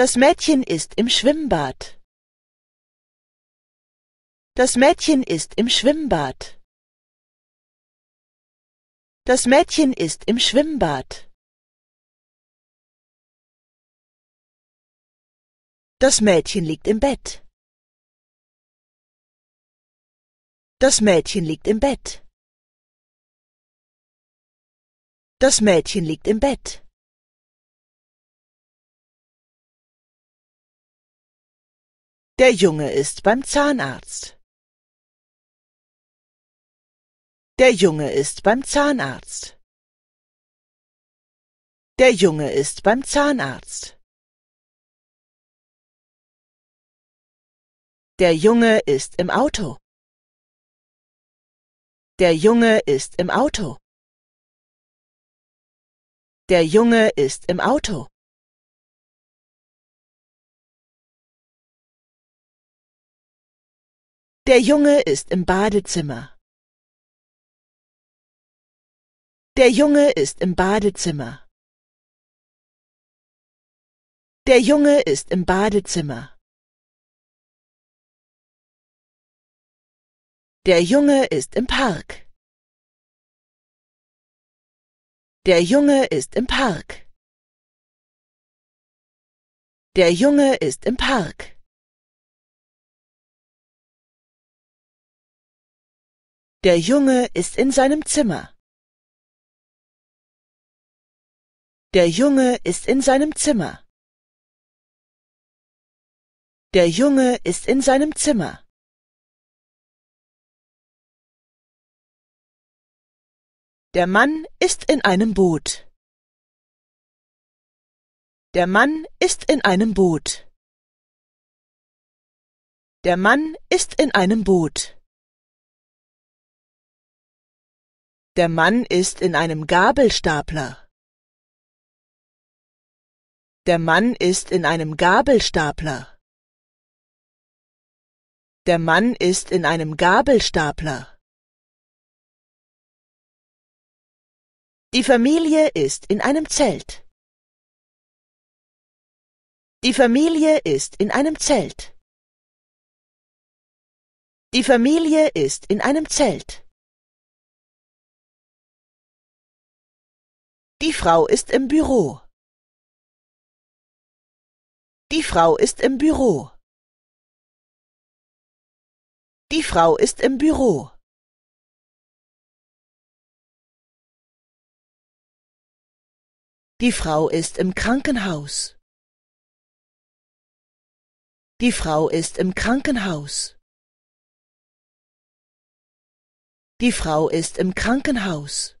Das Mädchen ist im Schwimmbad. Das Mädchen ist im Schwimmbad. Das Mädchen ist im Schwimmbad. Das Mädchen liegt im Bett. Das Mädchen liegt im Bett. Das Mädchen liegt im Bett. Der Junge ist beim Zahnarzt. Der Junge ist beim Zahnarzt. Der Junge ist beim Zahnarzt. Der Junge ist im Auto. Der Junge ist im Auto. Der Junge ist im Auto. Der Junge ist im Badezimmer. Der Junge ist im Badezimmer. Der Junge ist im Badezimmer. Der Junge ist im Park. Der Junge ist im Park. Der Junge ist im Park. Der Junge ist in seinem Zimmer. Der Junge ist in seinem Zimmer. Der Junge ist in seinem Zimmer. Der Mann ist in einem Boot. Der Mann ist in einem Boot. Der Mann ist in einem Boot. Der Mann ist in einem Gabelstapler. Der Mann ist in einem Gabelstapler. Der Mann ist in einem Gabelstapler. Die Familie ist in einem Zelt. Die Familie ist in einem Zelt. Die Familie ist in einem Zelt. Die Frau ist im Büro. Die Frau ist im Büro. Die Frau ist im Büro. Die Frau ist im Krankenhaus. Die Frau ist im Krankenhaus. Die Frau ist im Krankenhaus.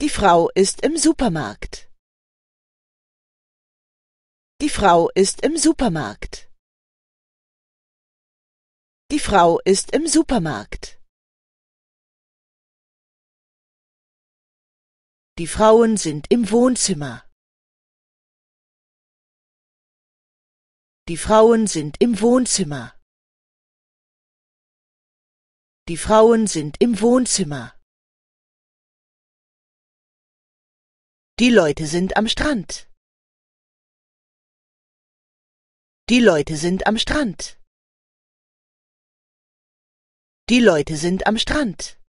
Die Frau ist im Supermarkt. Die Frau ist im Supermarkt. Die Frau ist im Supermarkt. Die Frauen sind im Wohnzimmer. Die Frauen sind im Wohnzimmer. Die Frauen sind im Wohnzimmer. Die Leute sind am Strand. Die Leute sind am Strand. Die Leute sind am Strand.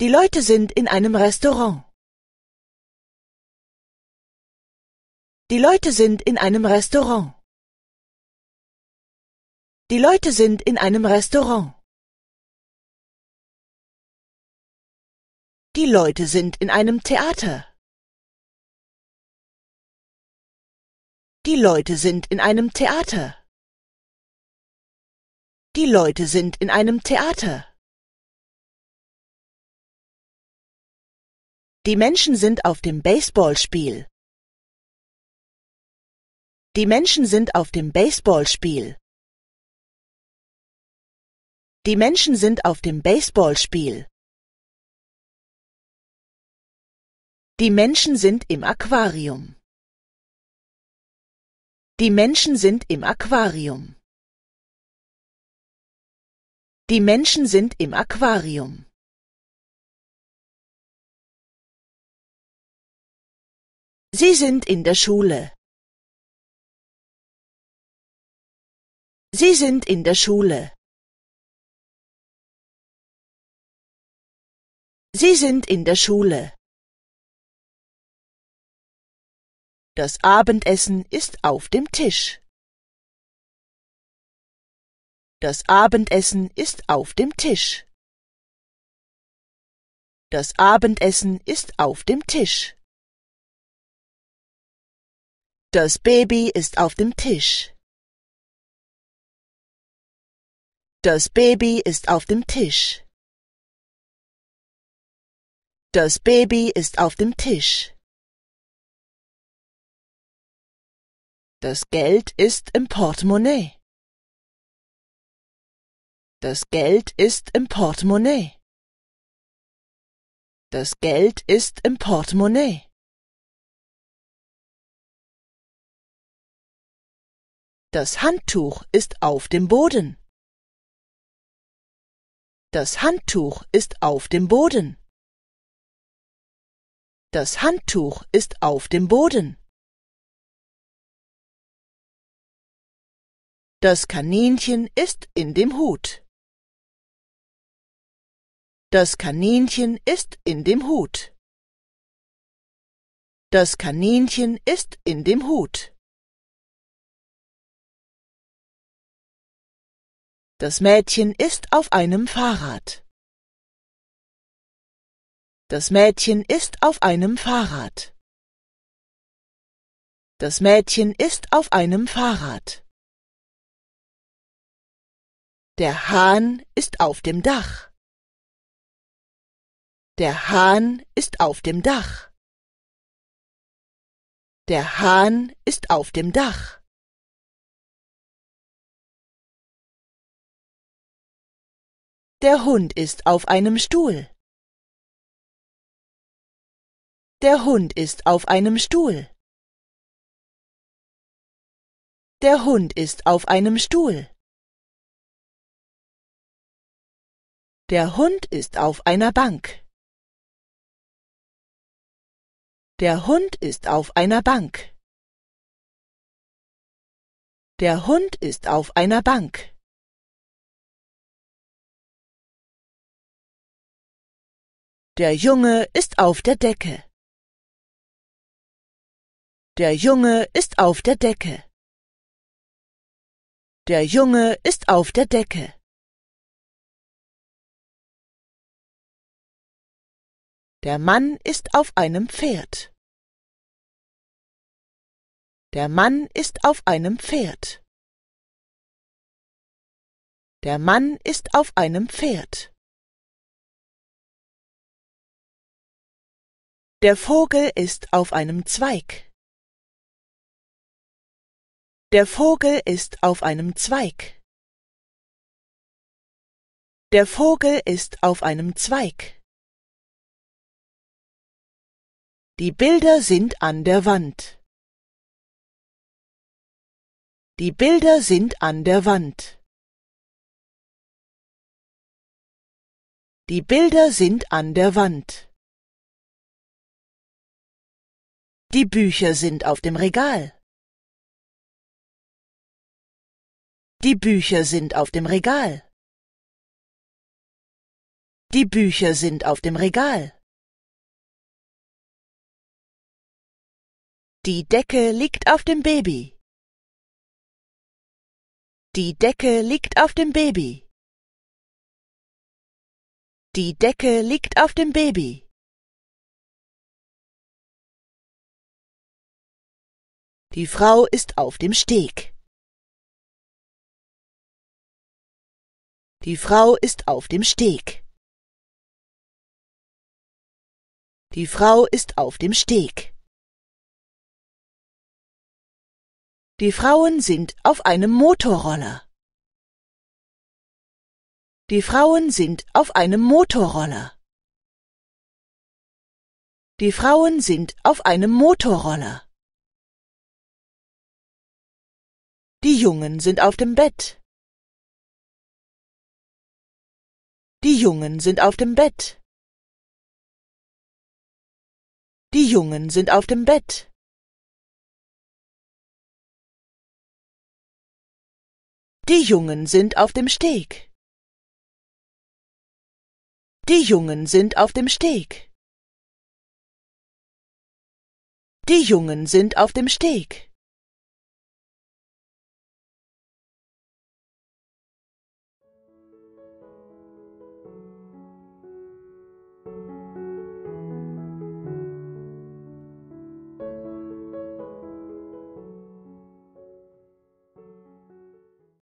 Die Leute sind in einem Restaurant. Die Leute sind in einem Restaurant. Die Leute sind in einem Restaurant. Die Leute sind in einem Theater. Die Leute sind in einem Theater. Die Leute sind in einem Theater. Die Menschen sind auf dem Baseballspiel. Die Menschen sind auf dem Baseballspiel. Die Menschen sind auf dem Baseballspiel. Die Menschen sind im Aquarium. Die Menschen sind im Aquarium. Die Menschen sind im Aquarium. Sie sind in der Schule. Sie sind in der Schule. Sie sind in der Schule. Das Abendessen ist auf dem Tisch. Das Abendessen ist auf dem Tisch. Das Abendessen ist auf dem Tisch. Das Baby ist auf dem Tisch. Das Baby ist auf dem Tisch. Das Baby ist auf dem Tisch. Das Geld ist im Portemonnaie. Das Geld ist im Portemonnaie. Das Geld ist im Portemonnaie. Das Handtuch ist auf dem Boden. Das Handtuch ist auf dem Boden. Das Handtuch ist auf dem Boden. Das Kaninchen ist in dem Hut. Das Kaninchen ist in dem Hut. Das Kaninchen ist in dem Hut. Das Mädchen ist auf einem Fahrrad. Das Mädchen ist auf einem Fahrrad. Das Mädchen ist auf einem Fahrrad. Der Hahn ist auf dem Dach. Der Hahn ist auf dem Dach. Der Hahn ist auf dem Dach. Der Hund ist auf einem Stuhl. Der Hund ist auf einem Stuhl. Der Hund ist auf einem Stuhl. Der Hund ist auf einer Bank. Der Hund ist auf einer Bank. Der Hund ist auf einer Bank. Der Junge ist auf der Decke. Der Junge ist auf der Decke. Der Junge ist auf der Decke. Der Mann ist auf einem Pferd. Der Mann ist auf einem Pferd. Der Mann ist auf einem Pferd. Der Vogel ist auf einem Zweig. Der Vogel ist auf einem Zweig. Der Vogel ist auf einem Zweig. Die Bilder sind an der Wand. Die Bilder sind an der Wand. Die Bilder sind an der Wand. Die Bücher sind auf dem Regal. Die Bücher sind auf dem Regal. Die Bücher sind auf dem Regal. Die Decke liegt auf dem Baby. Die Decke liegt auf dem Baby. Die Decke liegt auf dem Baby. Die Frau ist auf dem Steg. Die Frau ist auf dem Steg. Die Frau ist auf dem Steg. Die Frauen sind auf einem Motorroller. Die Frauen sind auf einem Motorroller. Die Frauen sind auf einem Motorroller. Die Jungen sind auf dem Bett. Die Jungen sind auf dem Bett. Die Jungen sind auf dem Bett. Die Jungen sind auf dem Steg. Die Jungen sind auf dem Steg. Die Jungen sind auf dem Steg.